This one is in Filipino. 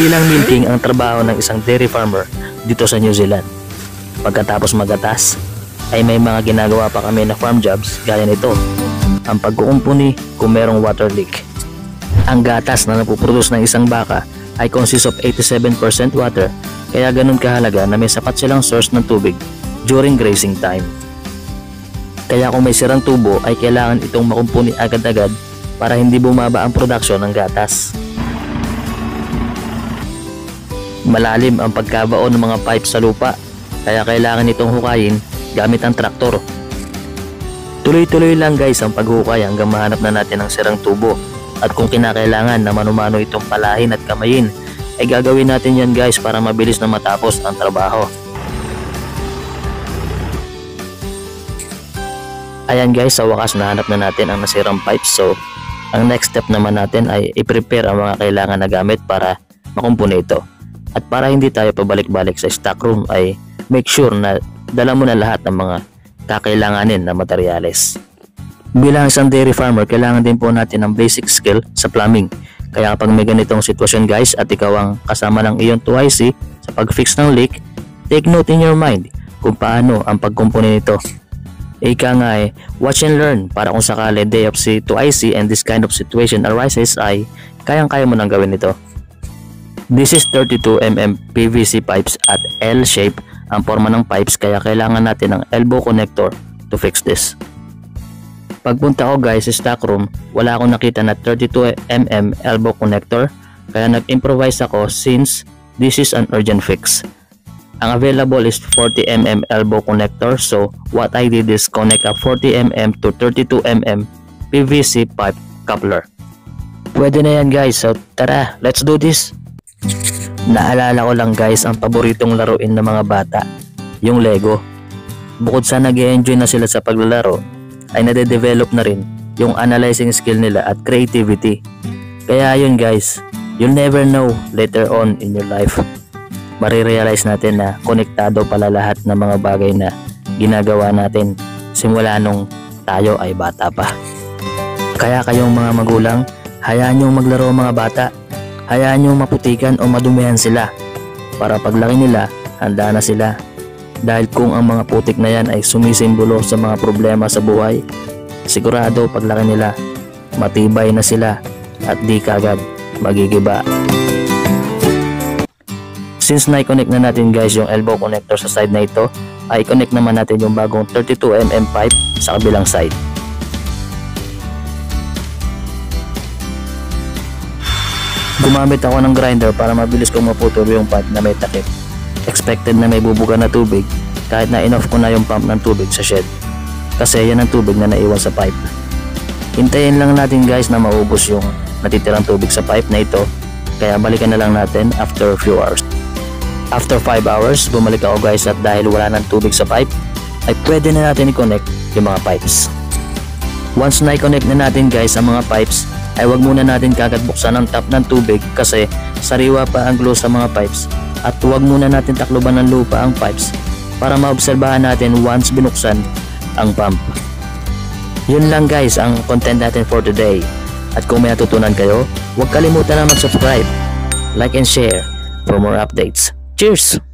Bilang milking ang trabaho ng isang dairy farmer dito sa New Zealand. Pagkatapos magatas, ay may mga ginagawa pa kami na farm jobs gaya nito. Ang pagkukumpuni kung merong water leak. Ang gatas na napuproduce ng isang baka ay consists of 87% water kaya ganun kahalaga na may sapat silang source ng tubig during grazing time. Kaya kung may sirang tubo ay kailangan itong makumpuni agad-agad para hindi bumaba ang production ng gatas. Malalim ang pagkabaon ng mga pipe sa lupa, kaya kailangan itong hukayin gamit ang traktor. Tuloy-tuloy lang guys ang paghukay hanggang mahanap na natin ang sirang tubo. At kung kinakailangan na manumano itong palahin at kamayin, ay gagawin natin yan guys para mabilis na matapos ang trabaho. Ayan guys, sa wakas nahanap na natin ang nasirang pipes. So, ang next step naman natin ay i-prepare ang mga kailangan na gamit para makumpune ito. At para hindi tayo pabalik-balik sa stock room ay make sure na dala mo na lahat ng mga kakailanganin na materyales. Bilang isang dairy farmer, kailangan din po natin ng basic skill sa plumbing. Kaya kapag may ganitong sitwasyon guys at ikaw ang kasama ng iyong 2IC sa pag-fix ng leak, take note in your mind kung paano ang pagkumpuni nito. Ika nga eh, watch and learn para kung sakali day of C2IC and this kind of situation arises ay kayang-kaya mo nang gawin ito. This is 32mm PVC pipes at L shape ang forma ng pipes kaya kailangan natin ng elbow connector to fix this. Pagpunta ko guys sa stock room, wala akong nakita na 32mm elbow connector kaya nag-improvise ako since this is an urgent fix. Ang available is 40mm elbow connector so what I did is connect a 40mm to 32mm PVC pipe coupler. Pwede na yan guys so tara let's do this! Naalala ko lang guys ang paboritong laruin ng mga bata, yung Lego. Bukod sa nag enjoy na sila sa paglalaro, ay nade-develop na rin yung analyzing skill nila at creativity. Kaya yun guys, you'll never know later on in your life. Marirealize natin na konektado pala lahat ng mga bagay na ginagawa natin simula nung tayo ay bata pa. Kaya kayong mga magulang, hayaan nyo maglaro mga bata hayaan nyo maputikan o madumihan sila. Para paglaki nila handa na sila. Dahil kung ang mga putik na yan ay sumisimbolo sa mga problema sa buhay sigurado paglaki nila matibay na sila at di kagad magigiba. Since na-connect na natin guys yung elbow connector sa side na ito ay connect naman natin yung bagong 32mm pipe sa kabilang side Gumamit ako ng grinder para mabilis kong maputol yung pipe na may takip. Expected na may bubuga na tubig kahit na enough ko na yung pump ng tubig sa shed. Kasi yan ang tubig na naiwan sa pipe. Hintayin lang natin guys na maubos yung natitirang tubig sa pipe na ito kaya balikan na lang natin after a few hours. After 5 hours, bumalik ako guys at dahil wala nang tubig sa pipe, ay pwede na natin i-connect yung mga pipes. Once na i-connect na natin guys ang mga pipes, ay wag muna natin kagad buksan ang tap ng tubig kasi sariwa pa ang glue sa mga pipes at huwag muna natin takloban ng lupa ang pipes para maobserbahan natin once binuksan ang pump. Yun lang guys ang content natin for today. At kung may natutunan kayo, huwag kalimutan na mag-subscribe, like and share for more updates. Cheers!